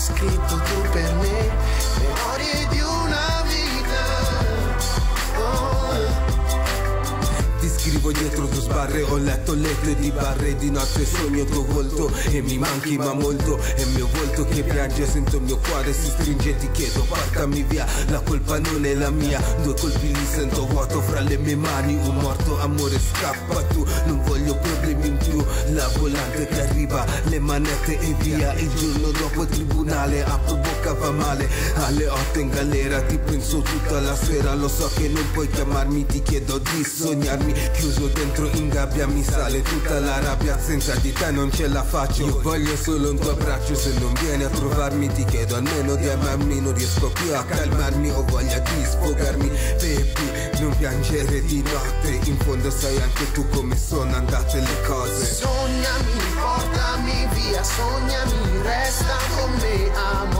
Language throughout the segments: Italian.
scritto tu per me, memorie di scrivo dietro tu sbarre. Ho letto lettere di barre Di notte sogno tuo volto E mi manchi ma molto. È mio volto che piange Sento il mio cuore si stringe Ti chiedo portami via La colpa non è la mia. Due colpi li sento vuoto fra le mie mani. Un morto amore scappa tu Non voglio problemi in più. La volante che arriva Le manette e via. Il giorno dopo il tribunale Apro bocca va male. Alle otto in galera Ti penso tutta la sera. Lo so che non puoi chiamarmi Ti chiedo di sognarmi Chiuso dentro in gabbia mi sale tutta la rabbia Senza di te non ce la faccio. Io voglio solo un tuo abbraccio Se non vieni a trovarmi ti chiedo almeno di amarmi Non riesco più a calmarmi Ho voglia di sfogarmi. Baby non piangere di notte In fondo sai anche tu come sono andate le cose. Sognami, portami via, sognami, resta con me, amore.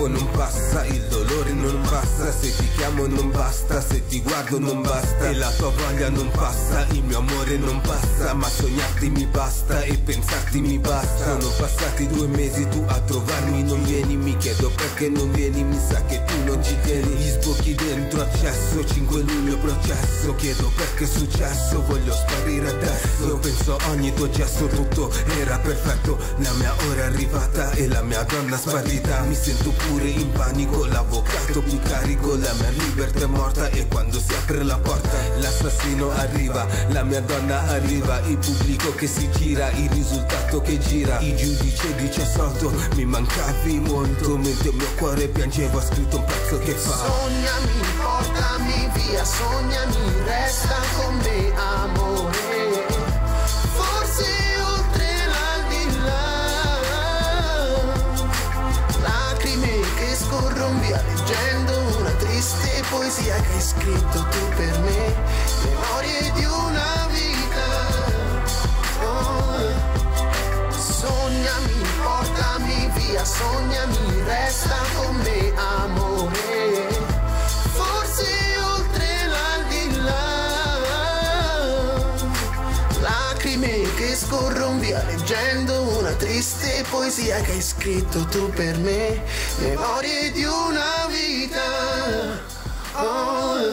Tempo non passa, il dolore non passa Se ti chiamo non basta, se ti guardo non basta E la tua voglia non passa, il mio amore non passa Ma sognarti mi basta e pensarti mi basta. Sono passati due mesi, tu a trovarmi non vieni Mi chiedo perché non vieni, mi sa che tu non ci tieni. Gli sbocchi dentro accesso, 5 luglio processo Chiedo perché è successo, voglio sparire adesso. Io penso ogni tuo gesto, tutto era perfetto La mia ora è arrivata e la mia donna sparita. Mi sento pure in panico, l'avvocato più carico La mia libertà è morta e quando si apre la porta L'assassino arriva, la mia donna arriva Il pubblico che si gira, il risultato che gira Il giudice dice assolto, mi mancavi molto Mentre il mio cuore piangeva, ha scritto un pezzo che fa Sognami, portami via, sognami, resta con me, amore. Poesia che hai scritto tu per me, memorie di una vita. Oh. Sognami, portami via, sognami, resta con me, amore. Forse oltre l'aldilà, lacrime che scorrono via, leggendo una triste poesia che hai scritto tu per me, memorie di una vita. Oh.